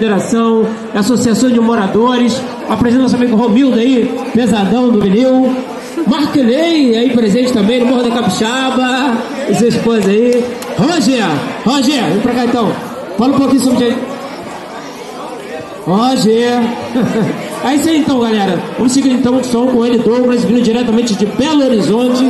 Federação, Associação de Moradores, apresenta nosso amigo Romildo aí, pesadão do vinil. Marquelei aí presente também no Morro da Capixaba, e sua esposa aí. Roger, Roger, vem pra cá então. Fala um pouquinho sobre. Roger. É isso aí então, galera. Vamos seguir então o som com ele, Douglas, vindo diretamente de Belo Horizonte,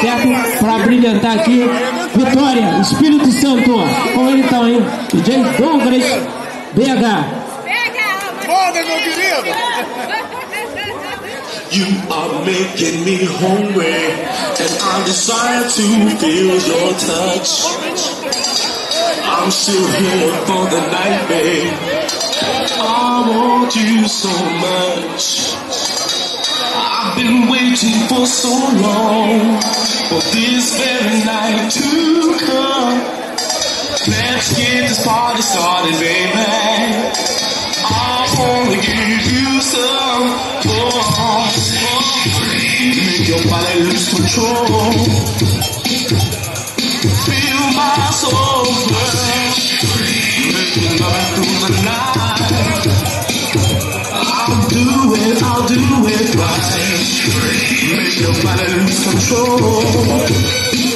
certo? Pra brilhantar aqui. Vitória, Espírito Santo. Com ele então, hein? DJ Douglas BH. Foda, meu querido! You are making me hungry, and I desire to feel your touch. I'm still here for the night, babe. I want you so much. I've been waiting for so long for this very night to come. Let's get this party started, baby. I wanna give you some. Oh, make your body lose control. Feel my soul, girl. Make love through the night. I'll do it, I'll do it right. Make your body lose control.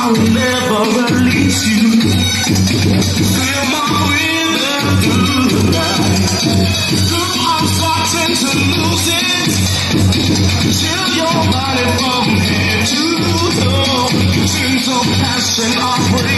I'll never release you. Of passion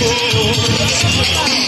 Oh,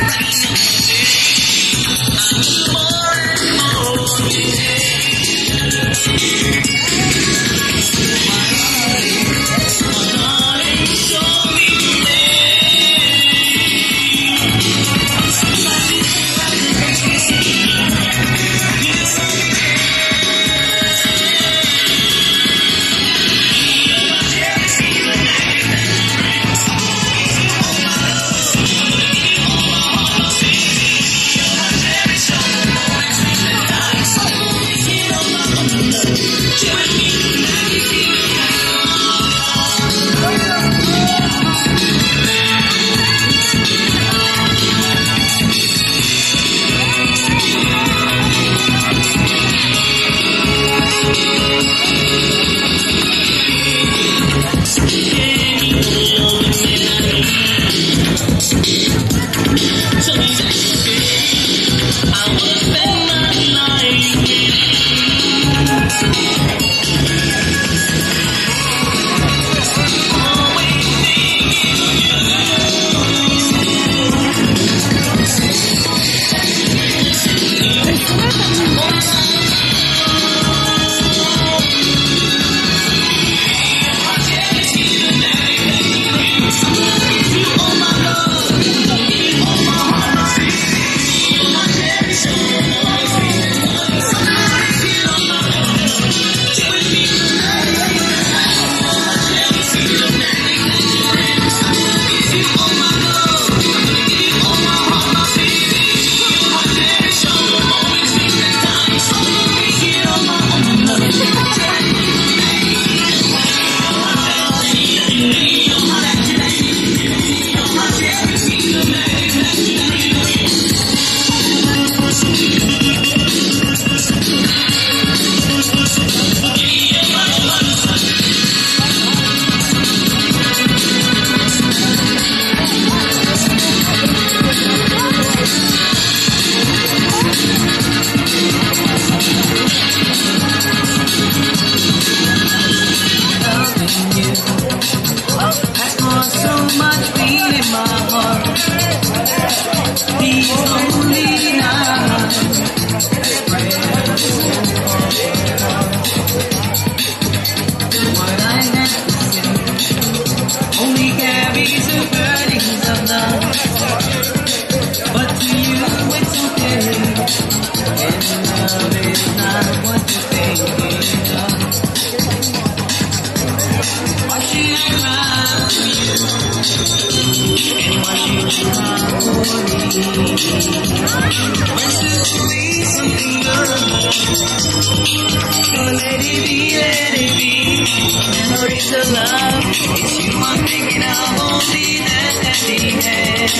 takes a love. It's you I'm thinking of only that at the end.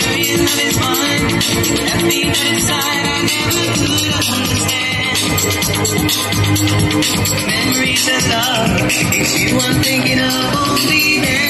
Girl, your love is mine. Left me dead inside. I never could understand. Memories of love. It's you I'm thinking of only that.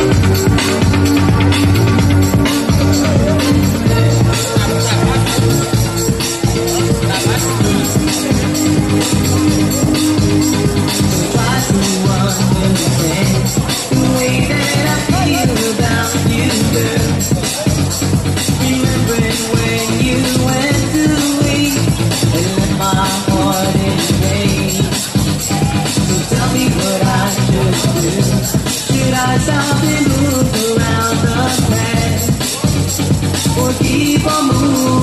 keep on moving.